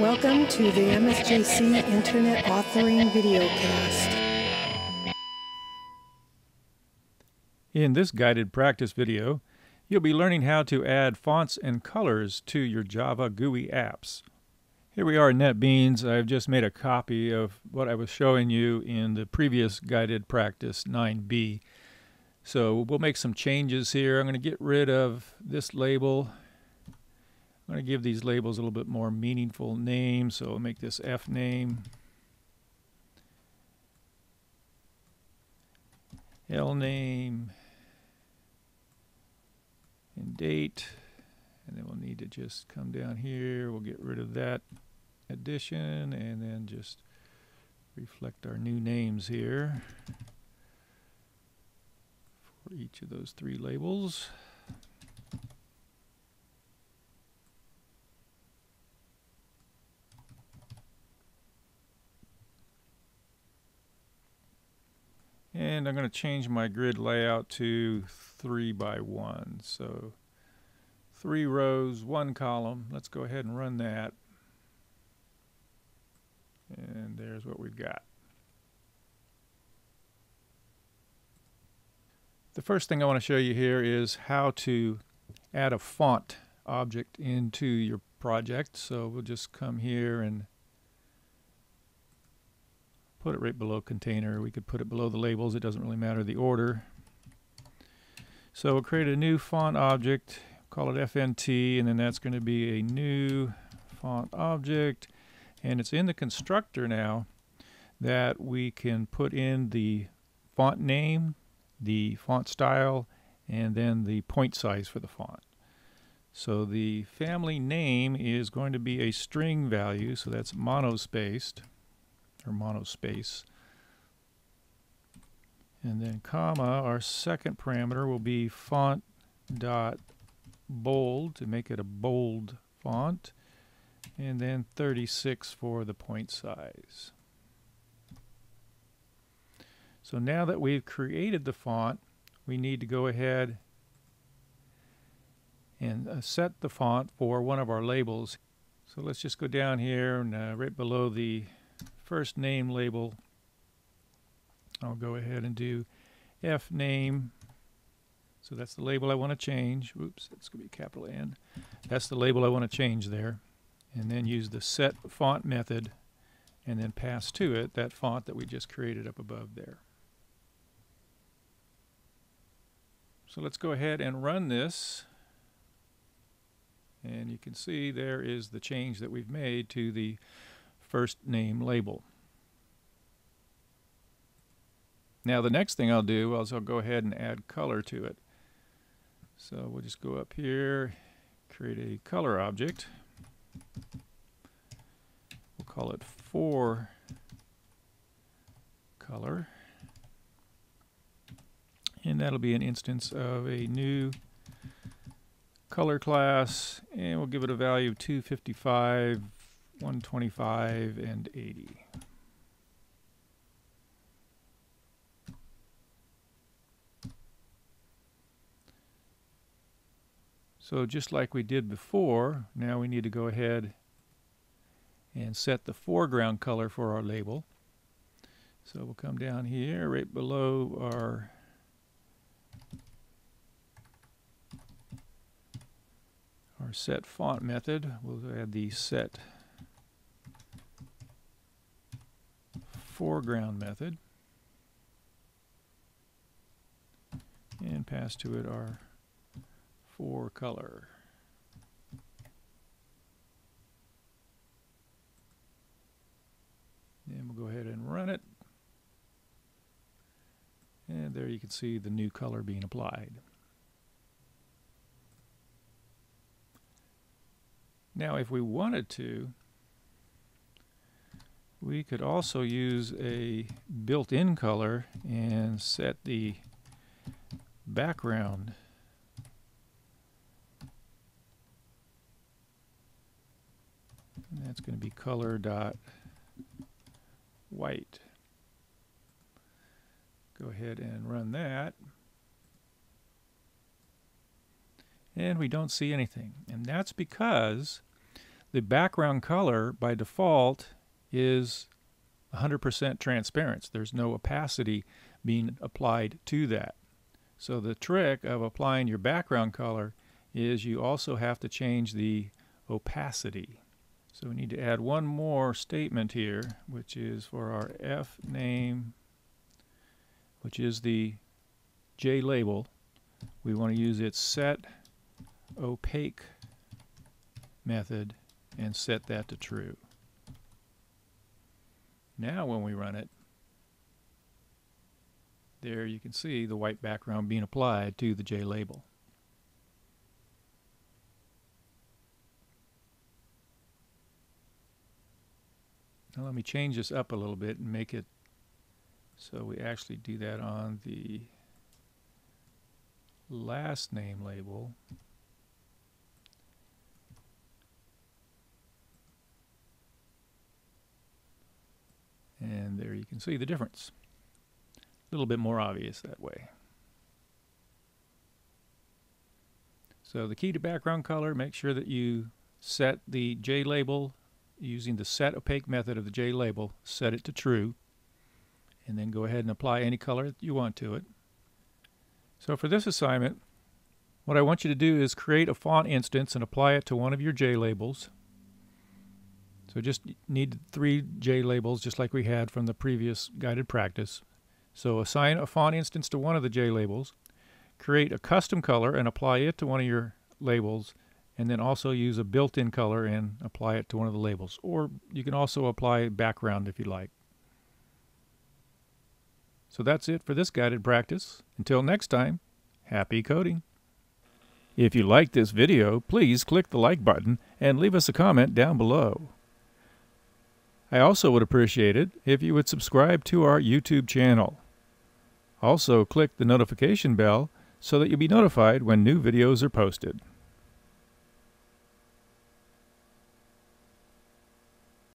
Welcome to the MSJC Internet Authoring Videocast. In this guided practice video, you'll be learning how to add fonts and colors to your Java GUI apps. Here we are in NetBeans. I've just made a copy of what I was showing you in the previous guided practice 9b. So we'll make some changes here. I'm going to get rid of this label. I'm going to give these labels a little bit more meaningful names. So I'll make this F name. L name and date and then we'll need to just come down here we'll get rid of that addition and then just reflect our new names here for each of those three labels. And I'm going to change my grid layout to 3 by 1. So three rows, one column. Let's go ahead and run that. And there's what we've got. The first thing I want to show you here is how to add a font object into your project. So we'll just come here and put it right below container. We could put it below the labels. It doesn't really matter the order. So we'll create a new font object, call it FNT, and then that's going to be a new font object and it's in the constructor now that we can put in the font name, the font style, and then the point size for the font. So the family name is going to be a string value, so that's monospaced, monospace. And then comma, our second parameter will be font dot bold to make it a bold font and then 36 for the point size. So now that we've created the font, we need to go ahead and uh, set the font for one of our labels. So let's just go down here and uh, right below the first name label, I'll go ahead and do F name. So that's the label I want to change. Oops, that's going to be capital N. That's the label I want to change there and then use the set font method and then pass to it that font that we just created up above there. So let's go ahead and run this and you can see there is the change that we've made to the first name label. Now the next thing I'll do is I'll go ahead and add color to it. So we'll just go up here, create a color object. We'll call it for color. And that'll be an instance of a new color class. And we'll give it a value of 255, 125, and 80. So just like we did before, now we need to go ahead and set the foreground color for our label. So we'll come down here right below our our set font method. We'll add the set foreground method and pass to it our for color. And we'll go ahead and run it. And there you can see the new color being applied. Now if we wanted to, we could also use a built-in color and set the background And that's going to be color dot white. Go ahead and run that. And we don't see anything. And that's because the background color by default is 100% transparency. There's no opacity being applied to that. So the trick of applying your background color is you also have to change the opacity. So we need to add one more statement here, which is for our F name, which is the J label. We want to use its set opaque method and set that to true. Now when we run it, there you can see the white background being applied to the J label. Now let me change this up a little bit and make it so we actually do that on the last name label. And there you can see the difference. A little bit more obvious that way. So the key to background color, make sure that you set the J label using the set opaque method of the J label, set it to true, and then go ahead and apply any color that you want to it. So for this assignment, what I want you to do is create a font instance and apply it to one of your J labels. So just need three J labels just like we had from the previous guided practice. So assign a font instance to one of the J labels, create a custom color and apply it to one of your labels, and then also use a built-in color and apply it to one of the labels. Or you can also apply background if you like. So that's it for this guided practice. Until next time, happy coding. If you liked this video, please click the like button and leave us a comment down below. I also would appreciate it if you would subscribe to our YouTube channel. Also, click the notification bell so that you'll be notified when new videos are posted.